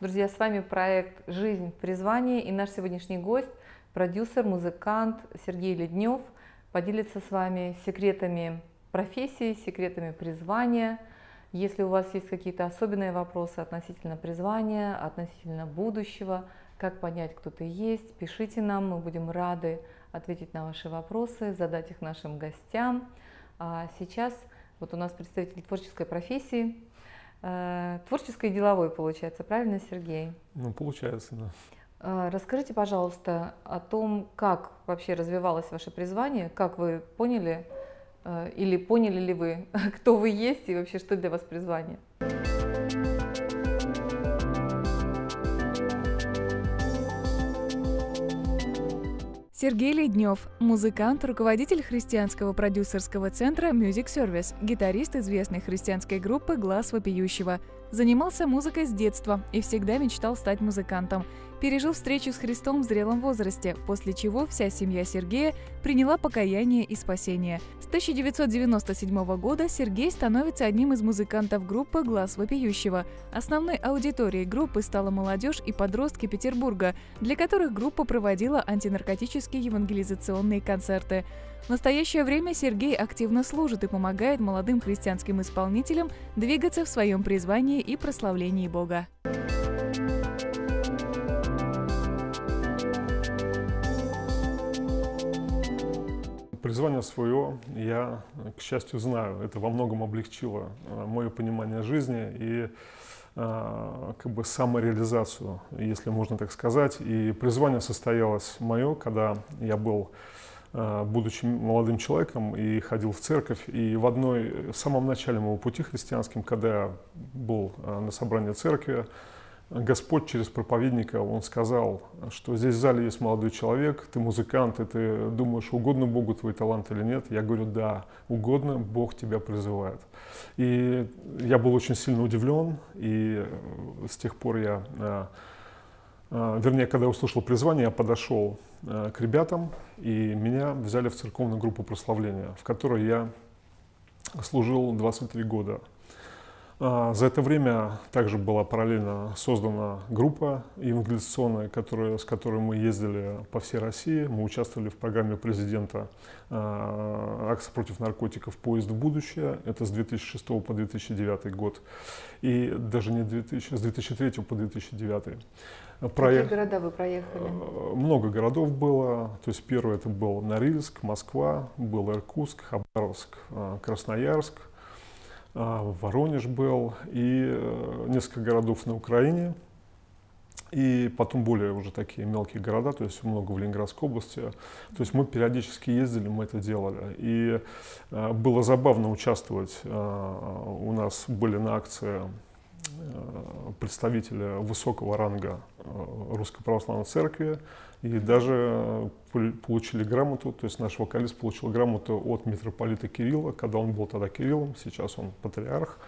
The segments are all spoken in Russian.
Друзья, с вами проект «Жизнь в призвании» и наш сегодняшний гость, продюсер, музыкант Сергей Леднев, поделится с вами секретами профессии, секретами призвания. Если у вас есть какие-то особенные вопросы относительно призвания, относительно будущего, как понять, кто ты есть, пишите нам, мы будем рады ответить на ваши вопросы, задать их нашим гостям. А сейчас вот у нас представитель творческой профессии, творческой и деловой, получается, правильно, Сергей? Ну, получается, да. Э, расскажите, пожалуйста, о том, как вообще развивалось ваше призвание, как вы поняли э, или поняли ли вы, кто вы есть и вообще что для вас призвание? Сергей Леднев, музыкант, руководитель христианского продюсерского центра Music Service, гитарист известной христианской группы «Глаз вопиющего». Занимался музыкой с детства и всегда мечтал стать музыкантом пережил встречу с Христом в зрелом возрасте, после чего вся семья Сергея приняла покаяние и спасение. С 1997 года Сергей становится одним из музыкантов группы «Глаз вопиющего». Основной аудиторией группы стала молодежь и подростки Петербурга, для которых группа проводила антинаркотические евангелизационные концерты. В настоящее время Сергей активно служит и помогает молодым христианским исполнителям двигаться в своем призвании и прославлении Бога. Призвание свое я, к счастью, знаю. Это во многом облегчило э, мое понимание жизни и э, как бы самореализацию, если можно так сказать. И призвание состоялось мое, когда я был, э, будучи молодым человеком, и ходил в церковь. И в одной, в самом начале моего пути христианским, когда я был на собрании церкви, Господь через проповедника, Он сказал, что здесь в зале есть молодой человек, ты музыкант, и ты думаешь, угодно Богу твой талант или нет? Я говорю, да, угодно, Бог тебя призывает. И я был очень сильно удивлен, и с тех пор я, э, э, вернее, когда услышал призвание, я подошел э, к ребятам, и меня взяли в церковную группу прославления, в которой я служил 23 года. А, за это время также была параллельно создана группа евангелизационная, которая, с которой мы ездили по всей России. Мы участвовали в программе президента а, «Акция против наркотиков. Поезд в будущее». Это с 2006 по 2009 год. И даже не 2000, с 2003 по 2009. Проех... Какие города вы проехали? А, много городов было. То есть первый это был Норильск, Москва, был Иркутск, Хабаровск, Красноярск, а, Воронеж был и э, несколько городов на Украине. И потом более уже такие мелкие города, то есть много в Ленинградской области. То есть мы периодически ездили, мы это делали. И э, было забавно участвовать. Э, у нас были на акции представители высокого ранга Русской Православной Церкви, и даже получили грамоту, то есть наш вокалист получил грамоту от митрополита Кирилла, когда он был тогда Кириллом, сейчас он патриарх.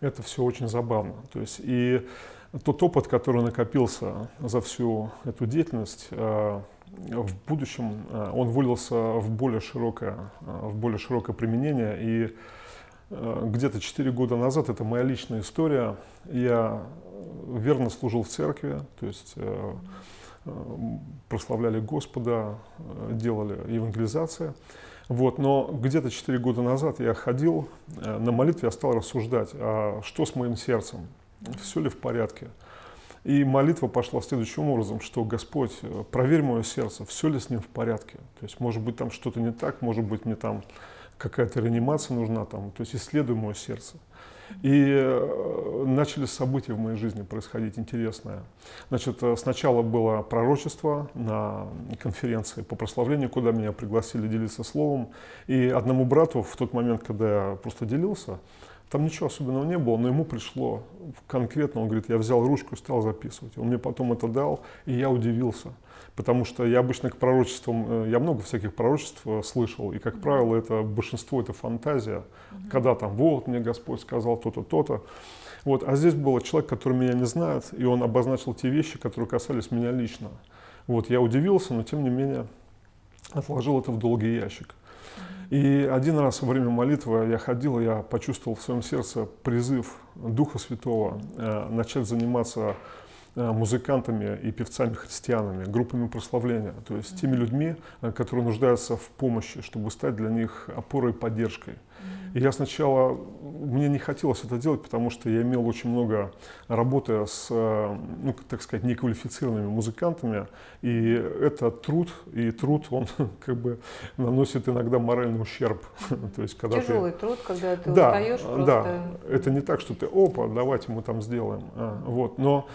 Это все очень забавно. То есть и тот опыт, который накопился за всю эту деятельность, э, в будущем э, он вылился в более широкое, э, в более широкое применение. И где-то 4 года назад, это моя личная история, я верно служил в церкви, то есть прославляли Господа, э, делали евангелизацию. Вот, но где-то 4 года назад я ходил э, на молитве, я стал рассуждать, а что с моим сердцем, все ли в порядке. И молитва пошла следующим образом, что Господь, э, проверь мое сердце, все ли с ним в порядке. То есть, может быть, там что-то не так, может быть, мне там какая-то реанимация нужна, там, то есть исследуй мое сердце. И э, начали события в моей жизни происходить интересные. Значит, э, сначала было пророчество на конференции по прославлению, куда меня пригласили делиться словом. И одному брату в тот момент, когда я просто делился, там ничего особенного не было, но ему пришло конкретно, он говорит, я взял ручку и стал записывать. Он мне потом это дал, и я удивился. Потому что я обычно к пророчествам, э, я много всяких пророчеств э, слышал, и, как правило, это большинство это фантазия, mm-hmm. когда там, вот, мне Господь сказал то-то, то-то. Вот. А здесь был человек, который меня не знает, и он обозначил те вещи, которые касались меня лично. Вот, я удивился, но тем не менее отложил это в долгий ящик. И один раз во время молитвы я ходил, я почувствовал в своем сердце призыв Духа Святого э, начать заниматься музыкантами и певцами-христианами, группами прославления, то есть теми людьми, э, которые нуждаются в помощи, чтобы стать для них опорой и поддержкой. И я сначала, мне не хотелось это делать, потому что я имел очень много работы с, э, ну, так сказать, неквалифицированными музыкантами, и это труд, и труд, он как бы наносит иногда моральный ущерб. То есть, когда Тяжелый ты... труд, когда ты да, устаешь просто. Да, это не так, что ты, опа, давайте мы там сделаем. А, вот, но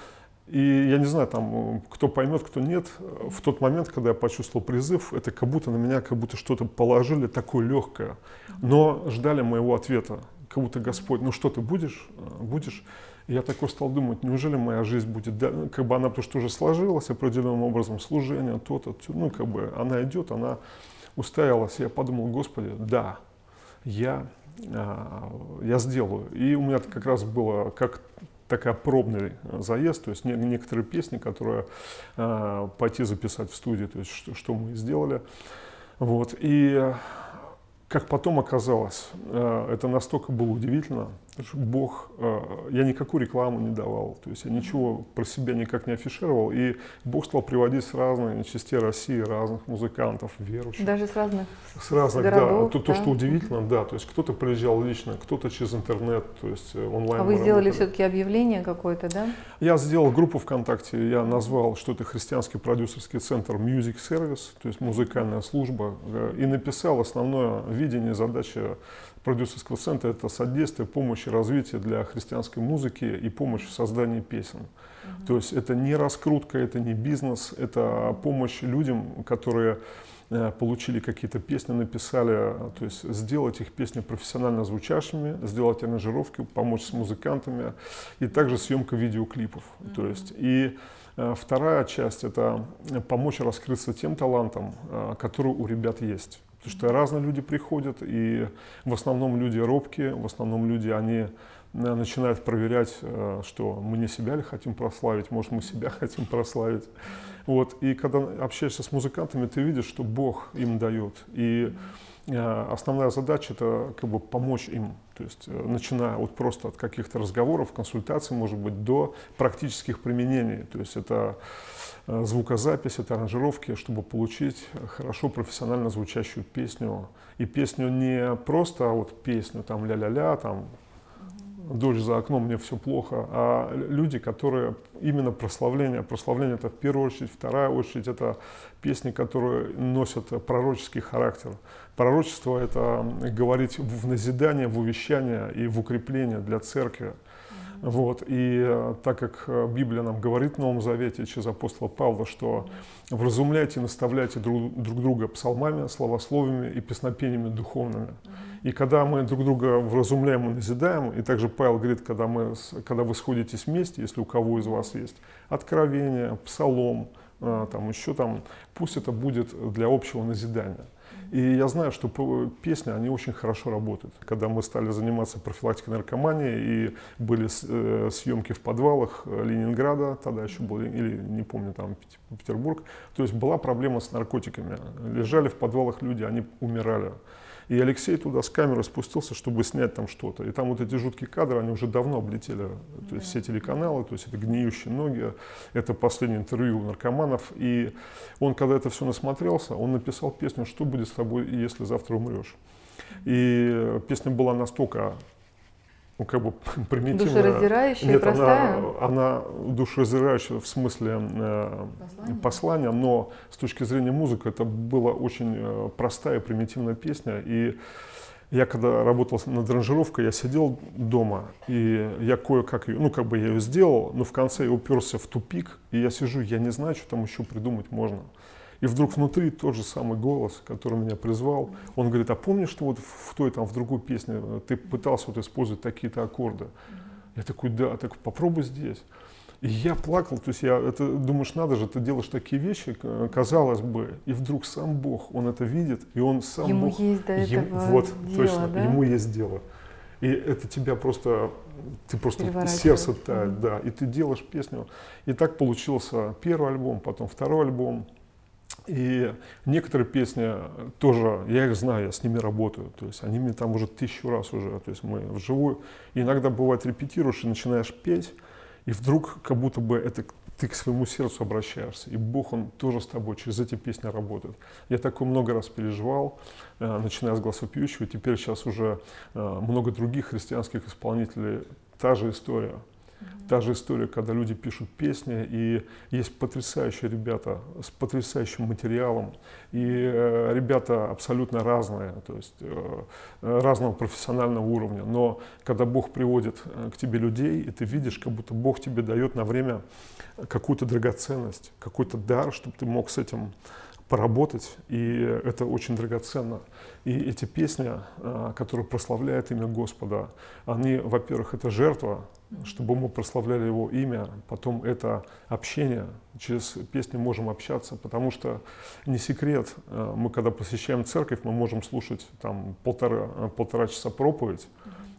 и я не знаю, там, кто поймет, кто нет, в тот момент, когда я почувствовал призыв, это как будто на меня как будто что-то положили такое легкое, но ждали моего ответа, как будто Господь, ну что ты будешь, будешь. И я такой стал думать, неужели моя жизнь будет, да, как бы она, потому что уже сложилась определенным образом, служение, то-то, ну как бы она идет, она устоялась. Я подумал, Господи, да, я, а, я сделаю. И у меня как раз было, как такая пробный заезд, то есть некоторые песни, которые э, пойти записать в студии, то есть что, что мы сделали. Вот. И как потом оказалось, э, это настолько было удивительно, Бог, э, я никакую рекламу не давал, то есть я ничего про себя никак не афишировал, и Бог стал приводить с разных частей России разных музыкантов, верующих. Даже с разных С разных, городов, да. То, да. то, что удивительно, да, то есть кто-то приезжал лично, кто-то через интернет, то есть э, онлайн. А вы сделали все-таки объявление какое-то, да? Я сделал группу ВКонтакте, я назвал, что это христианский продюсерский центр Music Service, то есть музыкальная служба, э, и написал основное видение, задача продюсерского центра это содействие, помощь и развитие для христианской музыки и помощь в создании песен. Mm-hmm. То есть это не раскрутка, это не бизнес, это помощь людям, которые э, получили какие-то песни, написали, то есть сделать их песни профессионально звучащими, сделать аранжировки, помочь с музыкантами и также съемка видеоклипов. Mm-hmm. То есть и э, вторая часть это помочь раскрыться тем талантам, э, которые у ребят есть. Потому что разные люди приходят, и в основном люди робкие, в основном люди, они э, начинают проверять, э, что мы не себя ли хотим прославить, может, мы себя хотим прославить. Вот. И когда общаешься с музыкантами, ты видишь, что Бог им дает. И э, основная задача – это как бы помочь им. То есть, начиная вот просто от каких-то разговоров, консультаций, может быть, до практических применений. То есть, это Э, звукозапись, это аранжировки, чтобы получить хорошо профессионально звучащую песню. И песню не просто вот песню там ля-ля-ля, там дождь за окном, мне все плохо, а люди, которые именно прославление, прославление это в первую очередь, вторая очередь это песни, которые носят пророческий характер. Пророчество это говорить в назидание, в увещание и в укрепление для церкви. Вот. И э, так как э, Библия нам говорит в Новом Завете через апостола Павла, что вразумляйте наставляйте друг, друг друга псалмами, словословиями и песнопениями духовными. И когда мы друг друга вразумляем и назидаем, и также Павел говорит, когда, мы, когда вы сходитесь вместе, если у кого из вас есть откровение, псалом, э, там еще там, пусть это будет для общего назидания. И я знаю, что песни, они очень хорошо работают. Когда мы стали заниматься профилактикой наркомании и были э, съемки в подвалах э, Ленинграда, тогда еще был, или не помню, там Петербург, то есть была проблема с наркотиками. Лежали в подвалах люди, они умирали. И Алексей туда с камерой спустился, чтобы снять там что-то. И там вот эти жуткие кадры, они уже давно облетели то есть все телеканалы, то есть это гниющие ноги, это последнее интервью наркоманов. И он, когда это все насмотрелся, он написал песню «Что будет с тобой, если завтра умрешь?». И песня была настолько ну, как бы примитивная. Душераздирающая, Нет, простая? Она, она душераздирающая в смысле э, послания. послания, но с точки зрения музыки это была очень э, простая, примитивная песня. И я когда работал над аранжировкой, я сидел дома, и я кое-как ее, ну как бы я ее сделал, но в конце я уперся в тупик, и я сижу, я не знаю, что там еще придумать можно. И вдруг внутри тот же самый голос, который меня призвал, он говорит, а помнишь, что вот в той там, в другой песне ты пытался вот использовать такие-то аккорды? Я такой, да, так попробуй здесь. И я плакал, то есть я, это, думаешь, надо же, ты делаешь такие вещи, казалось бы, и вдруг сам Бог, Он это видит, и Он сам ему Бог... Есть до этого ему, вот, дело, точно, да? ему есть дело. И это тебя просто, ты просто сердце тает, да, и ты делаешь песню. И так получился первый альбом, потом второй альбом, и некоторые песни тоже, я их знаю, я с ними работаю. То есть они мне там уже тысячу раз уже, то есть мы вживую. И иногда бывает репетируешь и начинаешь петь, и вдруг как будто бы это ты к своему сердцу обращаешься, и Бог, Он тоже с тобой через эти песни работает. Я такое много раз переживал, э, начиная с «Глазопьющего», теперь сейчас уже э, много других христианских исполнителей, та же история – Та же история, когда люди пишут песни, и есть потрясающие ребята с потрясающим материалом, и э, ребята абсолютно разные, то есть э, разного профессионального уровня. Но когда Бог приводит э, к тебе людей, и ты видишь, как будто Бог тебе дает на время какую-то драгоценность, какой-то дар, чтобы ты мог с этим поработать, и это очень драгоценно. И эти песни, а, которые прославляют имя Господа, они, во-первых, это жертва, чтобы мы прославляли Его имя, потом это общение, через песни можем общаться, потому что не секрет, а, мы когда посещаем церковь, мы можем слушать там полтора, полтора часа проповедь,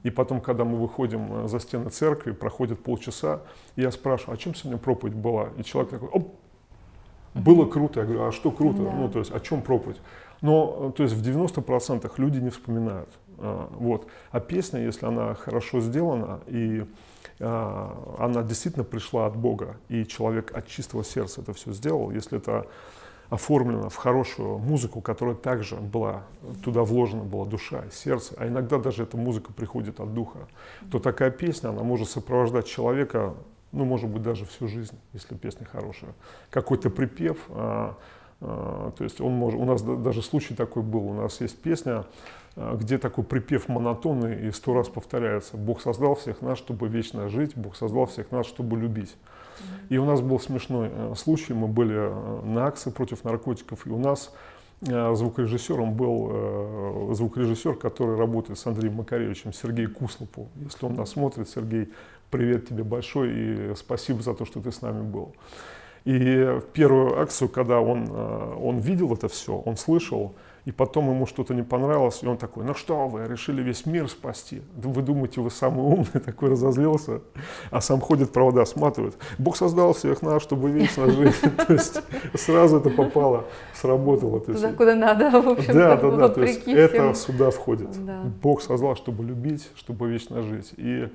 и потом, когда мы выходим а, за стены церкви, проходит полчаса, я спрашиваю, о чем сегодня проповедь была? И человек такой, оп, было круто. Я говорю, а что круто? Да. Ну, то есть, о чем проповедь? Но, то есть, в 90% люди не вспоминают. А, вот. А песня, если она хорошо сделана, и а, она действительно пришла от Бога, и человек от чистого сердца это все сделал, если это оформлено в хорошую музыку, которая также была, туда вложена была душа, сердце, а иногда даже эта музыка приходит от духа, то такая песня, она может сопровождать человека ну, может быть, даже всю жизнь, если песня хорошая. Какой-то припев, а, а, то есть он может, у нас даже случай такой был, у нас есть песня, а, где такой припев монотонный и сто раз повторяется. Бог создал всех нас, чтобы вечно жить, Бог создал всех нас, чтобы любить. И у нас был смешной э, случай, мы были э, на акции против наркотиков, и у нас э, звукорежиссером был звукорежиссер, который работает с Андреем Макаревичем, Сергей Куслопу. Если он нас смотрит, Сергей, привет тебе большой и спасибо за то, что ты с нами был. И в первую акцию, когда он, э, он видел это все, он слышал, и потом ему что-то не понравилось, и он такой, ну что вы, решили весь мир спасти? Вы думаете, вы самый умный, такой разозлился, а сам ходит, провода сматывает. Бог создал всех нас, чтобы вечно жить. То есть сразу это попало, сработало. Туда, куда надо, в общем Да, да, да, то есть это сюда входит. Бог создал, чтобы любить, чтобы вечно жить. И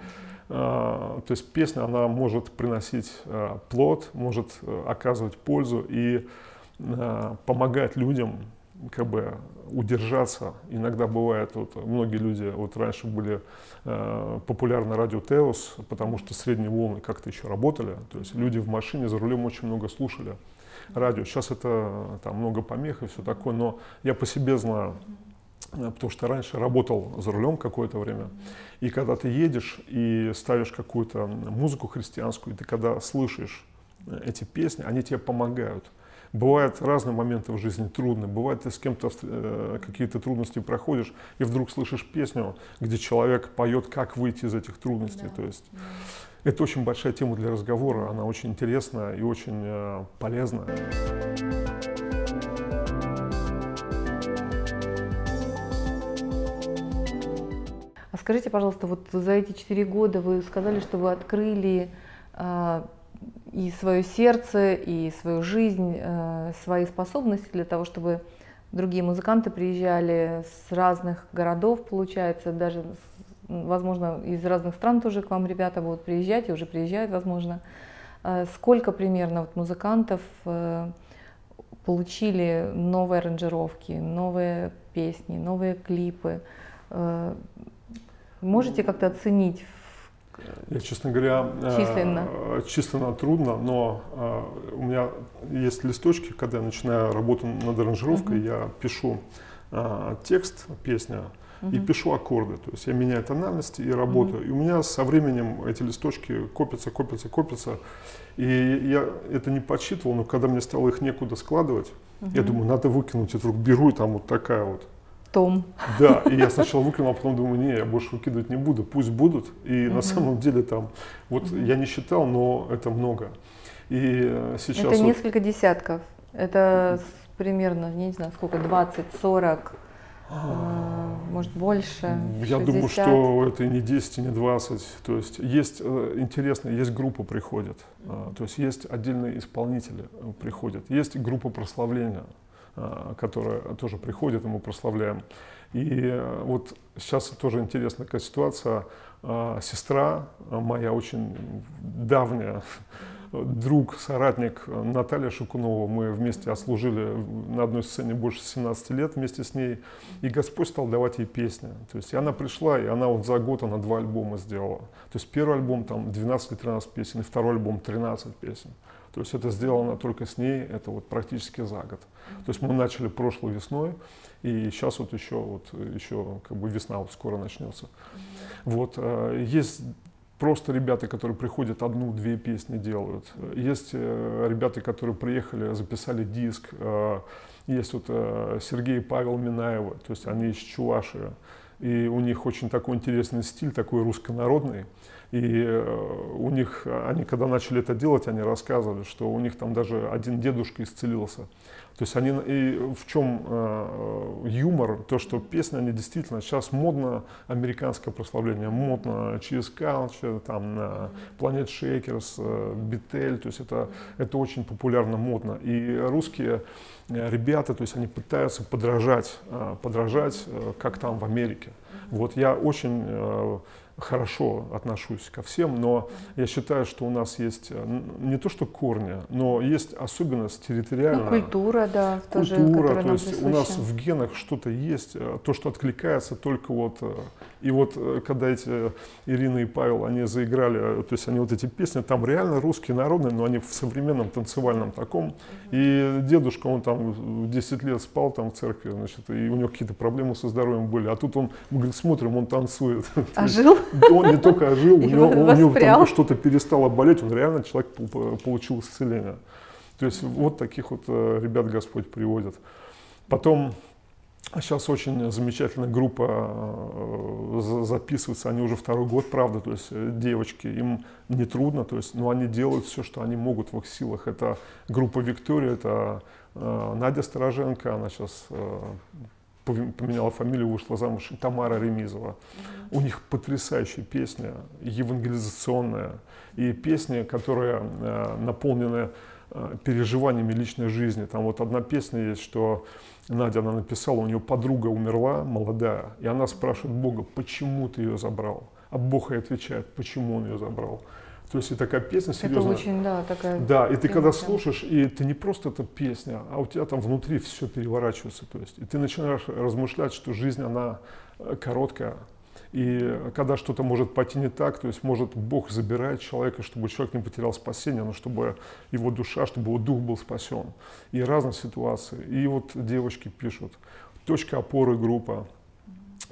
то есть песня, она может приносить а, плод, может э, оказывать пользу и а, помогать людям как бы удержаться. Иногда бывает, вот многие люди, вот раньше были э, популярны радио Теос, потому что средние волны как-то еще работали, то есть люди в машине за рулем очень много слушали радио. Сейчас это там много помех и все такое, но я по себе знаю, потому что раньше работал за рулем какое-то время, и когда ты едешь и ставишь какую-то музыку христианскую, и ты когда слышишь э, эти песни, они тебе помогают. Бывают разные моменты в жизни трудные, бывает ты с кем-то э, какие-то трудности проходишь, и вдруг слышишь песню, где человек поет, как выйти из этих трудностей. Да. То есть да. это очень большая тема для разговора, она очень интересная и очень э, полезная. Скажите, пожалуйста, вот за эти четыре года вы сказали, что вы открыли э, и свое сердце, и свою жизнь, э, свои способности для того, чтобы другие музыканты приезжали с разных городов, получается, даже, возможно, из разных стран тоже к вам ребята будут приезжать и уже приезжают, возможно. Э, сколько примерно вот музыкантов получили новые аранжировки, новые песни, новые клипы? Можете как-то оценить? Я, честно говоря, э, численно, э, численно трудно, но э, у меня есть листочки, когда я начинаю работу над аранжировкой, uh-huh. я пишу э, текст песня uh-huh. и пишу аккорды. То есть я меняю тональности и работаю. Uh-huh. И у меня со временем эти листочки копятся, копятся, копятся. И я это не подсчитывал, но когда мне стало их некуда складывать, uh-huh. я думаю, надо выкинуть, и вдруг беру, и там вот такая вот том. Да, и я сначала выкинул, а потом думаю, не, я больше выкидывать не буду, пусть будут. И угу. на самом деле там, вот угу. я не считал, но это много. И э, сейчас... Это вот... несколько десятков. Это примерно, не знаю, сколько, 20, 40, э, может больше. Я 60. думаю, что это не 10, не 20. То есть есть э, интересно, есть группа приходит, то есть есть отдельные исполнители приходят, есть группа прославления. А, которая тоже приходит, и мы прославляем. И э, вот сейчас тоже интересная такая ситуация. А, сестра моя очень давняя, друг, соратник Наталья Шикунова. Мы вместе отслужили на одной сцене больше 17 лет вместе с ней. И Господь стал давать ей песни. То есть и она пришла, и она вот за год она два альбома сделала. То есть первый альбом там 12 или 13 песен, и второй альбом 13 песен. То есть это сделано только с ней, это вот практически за год. То есть мы начали прошлой весной, и сейчас вот еще, вот еще как бы весна вот скоро начнется. Вот, э, есть просто ребята, которые приходят одну-две песни делают. Есть э, ребята, которые приехали, записали диск. Э, есть вот Сергей и Павел Минаевы, то есть они из Чувашии. И у них очень такой интересный стиль, такой руссконародный. И э, у них, они когда начали это делать, они рассказывали, что у них там даже один дедушка исцелился. То есть они, и в чем э, юмор, то, что песни, они действительно, сейчас модно американское прославление, модно Cheese Culture, там, на Shakers, э, Betel, то есть это, это очень популярно, модно. И русские э, ребята, то есть они пытаются подражать, э, подражать, э, как там в Америке. Вот я очень э, хорошо отношусь ко всем, но я считаю, что у нас есть э, не то что корни, но есть особенность территориальная. Ну, культура, да, тоже, культура, то есть у нас в генах что-то есть, э, то, что откликается только вот. Э, и вот когда эти Ирина и Павел, они заиграли, то есть они вот эти песни, там реально русские народные, но они в современном танцевальном таком. И дедушка, он там 10 лет спал там в церкви, значит, и у него какие-то проблемы со здоровьем были, а тут он, мы говорим, смотрим, он танцует. А жил? Он не только ожил, у него, у него там что-то перестало болеть, он реально человек получил исцеление. То есть вот таких вот э, ребят Господь приводит. Потом сейчас очень замечательная группа э, записывается, они уже второй год, правда, то есть э, девочки, им не трудно, то есть, но они делают все, что они могут в их силах. Это группа Виктория, это Надя Стороженко, она сейчас поменяла фамилию, вышла замуж, Тамара Ремизова. У них потрясающая песня, евангелизационная, и песни, которые э, наполнены э, переживаниями личной жизни. Там вот одна песня есть, что Надя, она написала, у нее подруга умерла, молодая, и она спрашивает Бога, почему ты ее забрал? А Бог ей отвечает, почему он ее забрал. То есть и такая песня серьезная. Это очень, да, такая. Да, и ты когда слушаешь, и ты не просто эта песня, а у тебя там внутри все переворачивается. То есть, и ты начинаешь размышлять, что жизнь, она э, короткая. И когда что-то может пойти не так, то есть может Бог забирает человека, чтобы человек не потерял спасение, но чтобы его душа, чтобы его дух был спасен. И разные ситуации. И вот девочки пишут, точка опоры группа,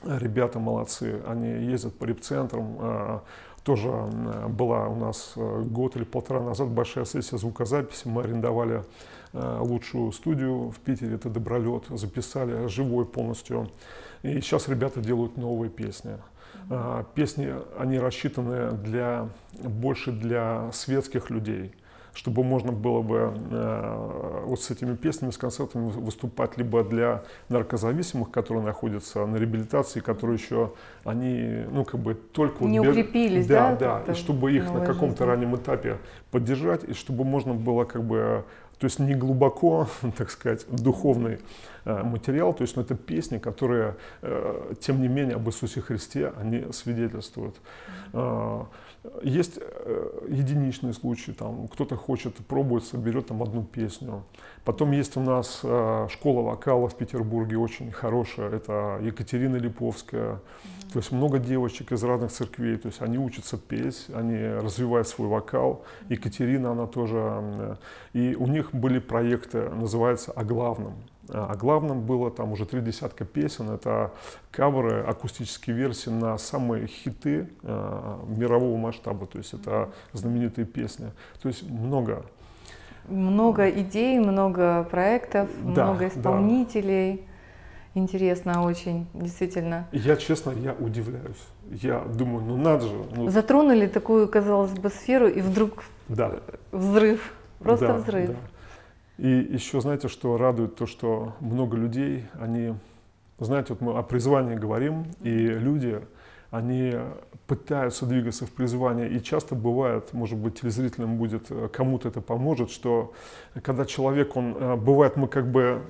ребята молодцы, они ездят по репцентрам, а, тоже была у нас э, год или полтора назад большая сессия звукозаписи. Мы арендовали э, лучшую студию в Питере, это Добролет, записали живой полностью. И сейчас ребята делают новые песни. Песни, они рассчитаны для, больше для светских людей – чтобы можно было бы э, вот с этими песнями, с концертами выступать либо для наркозависимых, которые находятся на реабилитации, которые еще, они, ну, как бы только... Не вот, укрепились, да? Да, да, и чтобы их на каком-то раннем этапе поддержать, и чтобы можно было как бы то есть не глубоко, так сказать, духовный э, материал, то есть ну, это песни, которые, э, тем не менее, об Иисусе Христе, они свидетельствуют. Mm-hmm. Есть э, единичные случаи, там кто-то хочет пробовать, берет там одну песню. Потом есть у нас э, школа вокала в Петербурге очень хорошая, это Екатерина Липовская. Mm-hmm. То есть много девочек из разных церквей, то есть они учатся петь, они развивают свой вокал. Екатерина, она тоже, э, и у них были проекты, называется «О главном». А главным было там уже три десятка песен. Это каверы, акустические версии на самые хиты э, мирового масштаба. То есть это знаменитые песни. То есть много. Много идей, много проектов, да, много исполнителей. Да. Интересно очень, действительно. Я, честно, я удивляюсь. Я думаю, ну надо же. Ну... Затронули такую, казалось бы, сферу, и вдруг да. взрыв. Просто да, взрыв. Да. И еще, знаете, что радует то, что много людей, они, знаете, вот мы о призвании говорим, и люди, они пытаются двигаться в призвание, и часто бывает, может быть, телезрителям будет, э, кому-то это поможет, что когда человек, он, э, бывает, мы как бы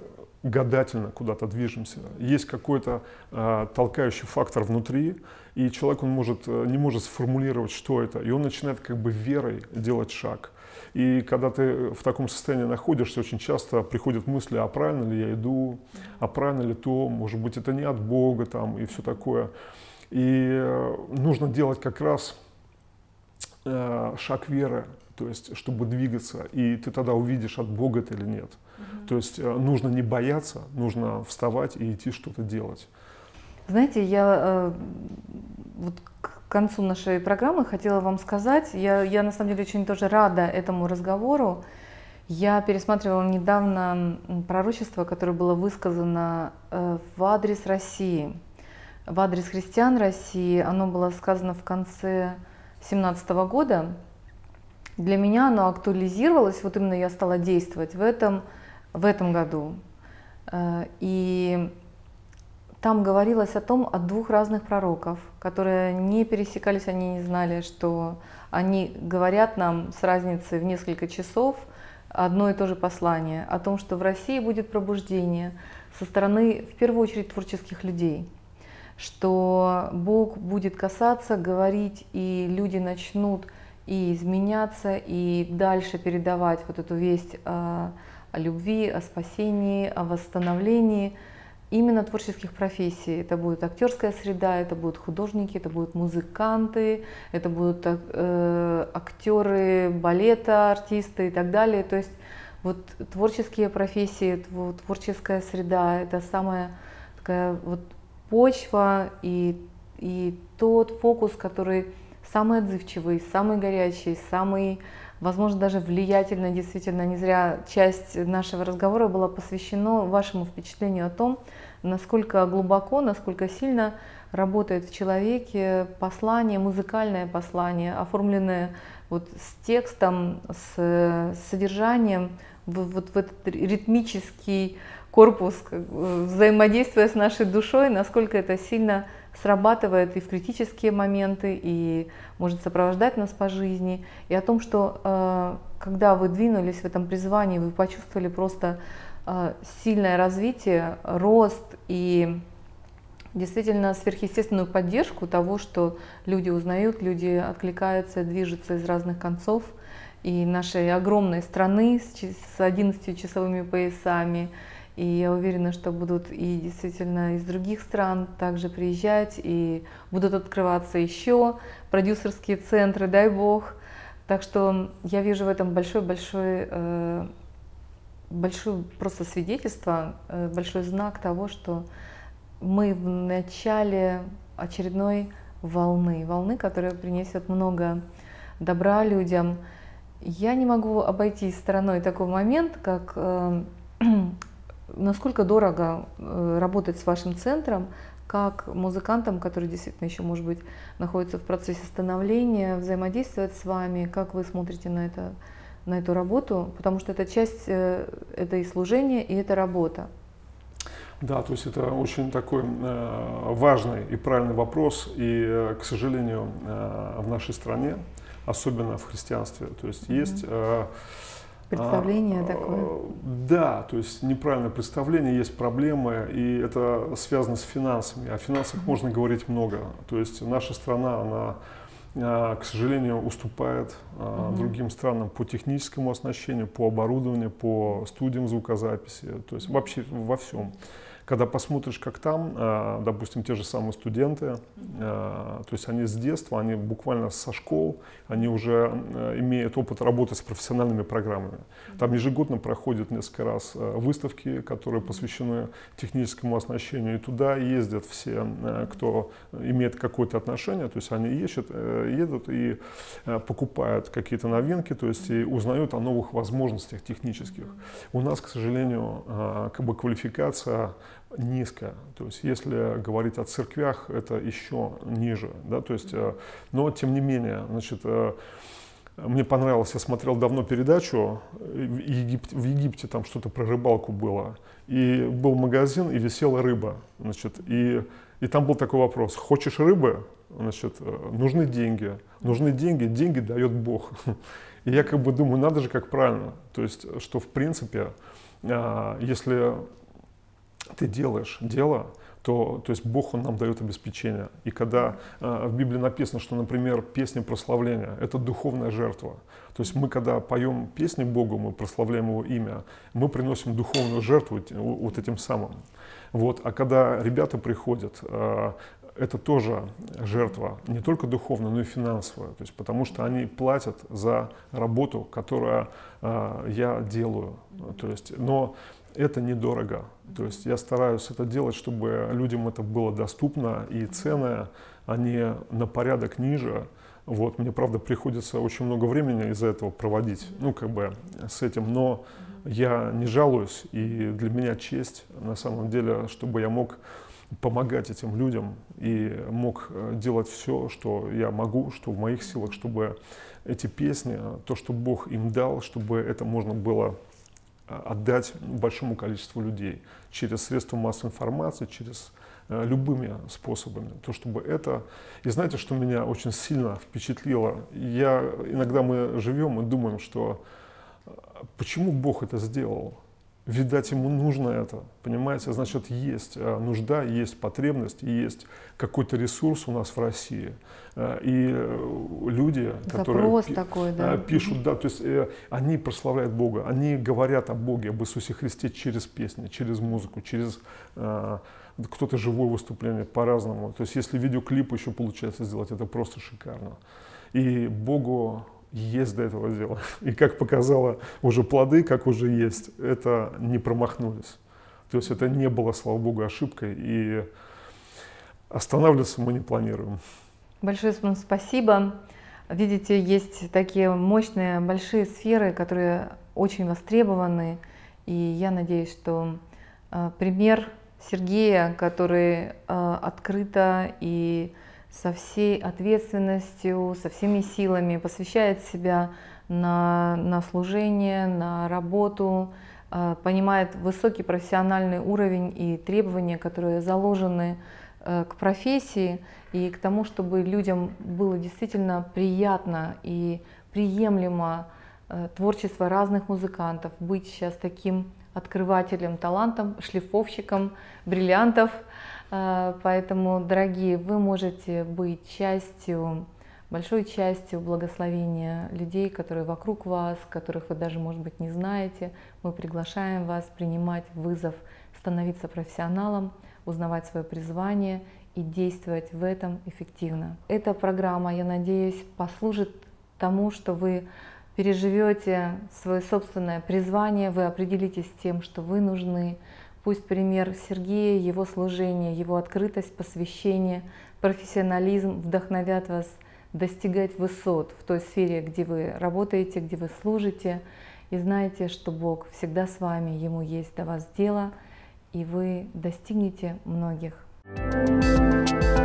гадательно куда-то движемся, есть какой-то э, толкающий фактор внутри, и человек он может, э, не может сформулировать, что это, и он начинает как бы верой делать шаг. И когда ты в таком состоянии находишься, очень часто приходят мысли, а правильно ли я иду, а правильно ли то, может быть, это не от Бога там и все такое. И э, нужно делать как раз э, шаг веры, то есть чтобы двигаться, и ты тогда увидишь, от Бога это или нет. Угу. То есть э, нужно не бояться, нужно вставать и идти что-то делать. Знаете, я вот к концу нашей программы хотела вам сказать, я, я на самом деле очень тоже рада этому разговору. Я пересматривала недавно пророчество, которое было высказано в адрес России в адрес христиан России. Оно было сказано в конце 2017 года. Для меня оно актуализировалось, вот именно я стала действовать в этом, в этом году. Э, и там говорилось о том, от двух разных пророков, которые не пересекались, они не знали, что они говорят нам с разницей в несколько часов одно и то же послание о том, что в России будет пробуждение со стороны, в первую очередь, творческих людей – что Бог будет касаться, говорить, и люди начнут и изменяться, и дальше передавать вот эту весть о, о любви, о спасении, о восстановлении именно творческих профессий. Это будет актерская среда, это будут художники, это будут музыканты, это будут э, актеры балета, артисты и так далее. То есть вот творческие профессии, творческая среда, это самая такая вот почва и, и тот фокус, который самый отзывчивый, самый горячий, самый, возможно, даже влиятельный, действительно, не зря часть нашего разговора была посвящена вашему впечатлению о том, насколько глубоко, насколько сильно работает в человеке послание, музыкальное послание, оформленное вот с текстом, с, с содержанием, вот в этот ритмический корпус, взаимодействуя с нашей душой, насколько это сильно срабатывает и в критические моменты, и может сопровождать нас по жизни, и о том, что э, когда вы двинулись в этом призвании, вы почувствовали просто э, сильное развитие, рост и действительно сверхъестественную поддержку того, что люди узнают, люди откликаются, движутся из разных концов. И нашей огромной страны с 11-часовыми поясами, и я уверена, что будут и действительно из других стран также приезжать, и будут открываться еще продюсерские центры, дай бог. Так что я вижу в этом большой-большой э, большое просто свидетельство, э, большой знак того, что мы в начале очередной волны, волны, которая принесет много добра людям. Я не могу обойти стороной такой момент, как э, насколько дорого э, работать с вашим центром, как музыкантам, которые действительно еще, может быть, находятся в процессе становления, взаимодействовать с вами, как вы смотрите на, это, на эту работу, потому что это часть, э, это и служение, и это работа. Да, то есть это очень такой э, важный и правильный вопрос, и, к сожалению, в нашей стране, особенно в христианстве, то есть mm-hmm. есть Представление а, такое. Да, то есть неправильное представление, есть проблемы, и это связано с финансами. О финансах mm-hmm. можно говорить много. То есть наша страна, она, а, к сожалению, уступает mm-hmm. другим странам по техническому оснащению, по оборудованию, по студиям звукозаписи, то есть вообще во всем. Когда посмотришь, как там, а, допустим, те же самые студенты, а, то есть они с детства, они буквально со школ, они уже а, имеют опыт работы с профессиональными программами. Там ежегодно проходят несколько раз выставки, которые посвящены техническому оснащению, и туда ездят все, кто имеет какое-то отношение, то есть они ищут, э, едут и покупают какие-то новинки, то есть и узнают о новых возможностях технических. У нас, к сожалению, как бы квалификация низко. То есть, если говорить о церквях, это еще ниже. Да? То есть, э, но тем не менее, значит, э, мне понравилось, я смотрел давно передачу, в Египте, в Египте там что-то про рыбалку было, и был магазин, и висела рыба, значит, и, и там был такой вопрос, хочешь рыбы, значит, э, нужны деньги, нужны деньги, деньги дает Бог. И я как бы думаю, надо же как правильно, то есть, что в принципе, если ты делаешь дело, то, то есть Бог, Он нам дает обеспечение. И когда э, в Библии написано, что, например, песня прославления – это духовная жертва. То есть мы, когда поем песни Богу, мы прославляем Его имя, мы приносим духовную жертву вот этим самым. Вот. А когда ребята приходят, э, это тоже жертва, не только духовная, но и финансовая. То есть, потому что они платят за работу, которую э, я делаю. То есть, но это недорого. То есть я стараюсь это делать, чтобы людям это было доступно, и цены, они на порядок ниже. Вот, мне, правда, приходится очень много времени из-за этого проводить, ну, как бы с этим, но я не жалуюсь, и для меня честь, на самом деле, чтобы я мог помогать этим людям и мог э, делать все, что я могу, что в моих силах, чтобы эти песни, то, что Бог им дал, чтобы это можно было отдать большому количеству людей через средства массовой информации, через э, любыми способами, то чтобы это... И знаете, что меня очень сильно впечатлило? Я, иногда мы живем и думаем, что э, почему Бог это сделал? Видать, ему нужно это, понимаете? Значит, есть э, нужда, есть потребность, есть какой-то ресурс у нас в России. Э, и э, люди, которые пи- такой, да. пишут, да, то есть они прославляют Бога, они говорят о Боге, об Иисусе Христе через песни, через музыку, через кто-то живое выступление по-разному. То есть если видеоклип еще получается сделать, это просто шикарно. И Богу есть до этого дела. И как показало уже плоды, как уже есть, это не промахнулись. То есть это не было, слава богу, ошибкой. И останавливаться мы не планируем. Большое вам спасибо. Видите, есть такие мощные, большие сферы, которые очень востребованы. И я надеюсь, что э, пример Сергея, который э, открыто и со всей ответственностью, со всеми силами, посвящает себя на, на служение, на работу, э, понимает высокий профессиональный уровень и требования, которые заложены э, к профессии и к тому, чтобы людям было действительно приятно и приемлемо э, творчество разных музыкантов, быть сейчас таким открывателем талантом, шлифовщиком бриллиантов – поэтому, дорогие, вы можете быть частью, большой частью благословения людей, которые вокруг вас, которых вы даже, может быть, не знаете. Мы приглашаем вас принимать вызов, становиться профессионалом, узнавать свое призвание и действовать в этом эффективно. Эта программа, я надеюсь, послужит тому, что вы переживете свое собственное призвание, вы определитесь с тем, что вы нужны, Пусть пример Сергея, его служение, его открытость, посвящение, профессионализм вдохновят вас достигать высот в той сфере, где вы работаете, где вы служите. И знаете, что Бог всегда с вами, Ему есть до вас дело, и вы достигнете многих. thank you